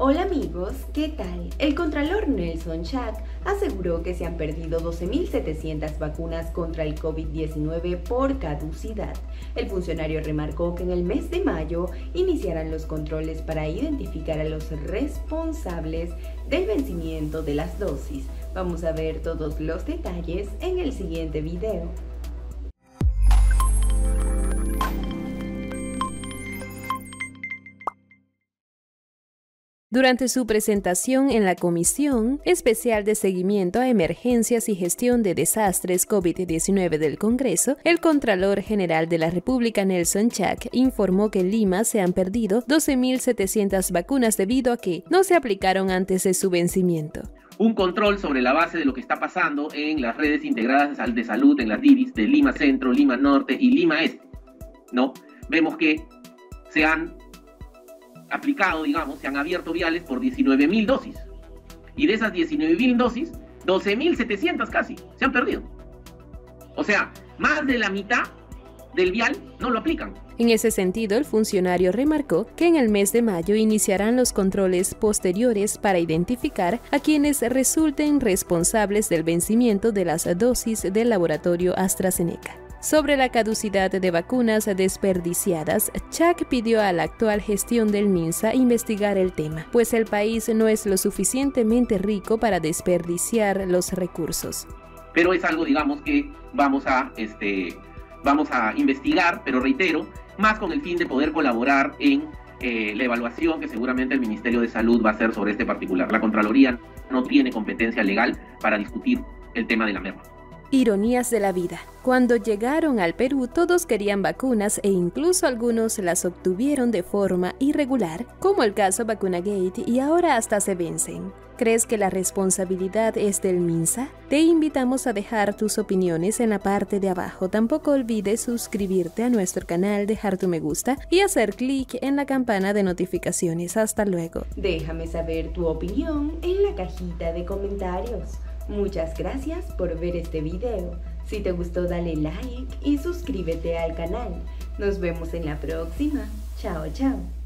Hola amigos, ¿qué tal? El Contralor Nelson Chac aseguró que se han perdido 12.700 vacunas contra el COVID-19 por caducidad. El funcionario remarcó que en el mes de mayo iniciarán los controles para identificar a los responsables del vencimiento de las dosis. Vamos a ver todos los detalles en el siguiente video. Durante su presentación en la Comisión Especial de Seguimiento a Emergencias y Gestión de Desastres COVID-19 del Congreso, el Contralor General de la República Nelson Chac informó que en Lima se han perdido 12.700 vacunas debido a que no se aplicaron antes de su vencimiento un control sobre la base de lo que está pasando en las redes integradas de salud en las DIRIS de Lima Centro, Lima Norte y Lima Este. ¿no? Vemos que se han aplicado, digamos, se han abierto viales por 19.000 dosis. Y de esas 19.000 dosis, 12.700 casi se han perdido. O sea, más de la mitad del vial no lo aplican. En ese sentido, el funcionario remarcó que en el mes de mayo iniciarán los controles posteriores para identificar a quienes resulten responsables del vencimiento de las dosis del laboratorio AstraZeneca. Sobre la caducidad de vacunas desperdiciadas, Chuck pidió a la actual gestión del MINSA investigar el tema, pues el país no es lo suficientemente rico para desperdiciar los recursos. Pero es algo, digamos, que vamos a, este, vamos a investigar, pero reitero, más con el fin de poder colaborar en eh, la evaluación que seguramente el Ministerio de Salud va a hacer sobre este particular. La Contraloría no tiene competencia legal para discutir el tema de la merma. Ironías de la vida. Cuando llegaron al Perú todos querían vacunas e incluso algunos las obtuvieron de forma irregular, como el caso Vacunagate, y ahora hasta se vencen. ¿Crees que la responsabilidad es del MINSA? Te invitamos a dejar tus opiniones en la parte de abajo. Tampoco olvides suscribirte a nuestro canal, dejar tu me gusta y hacer clic en la campana de notificaciones. Hasta luego. Déjame saber tu opinión en la cajita de comentarios. Muchas gracias por ver este video. Si te gustó dale like y suscríbete al canal. Nos vemos en la próxima. Chao, chao.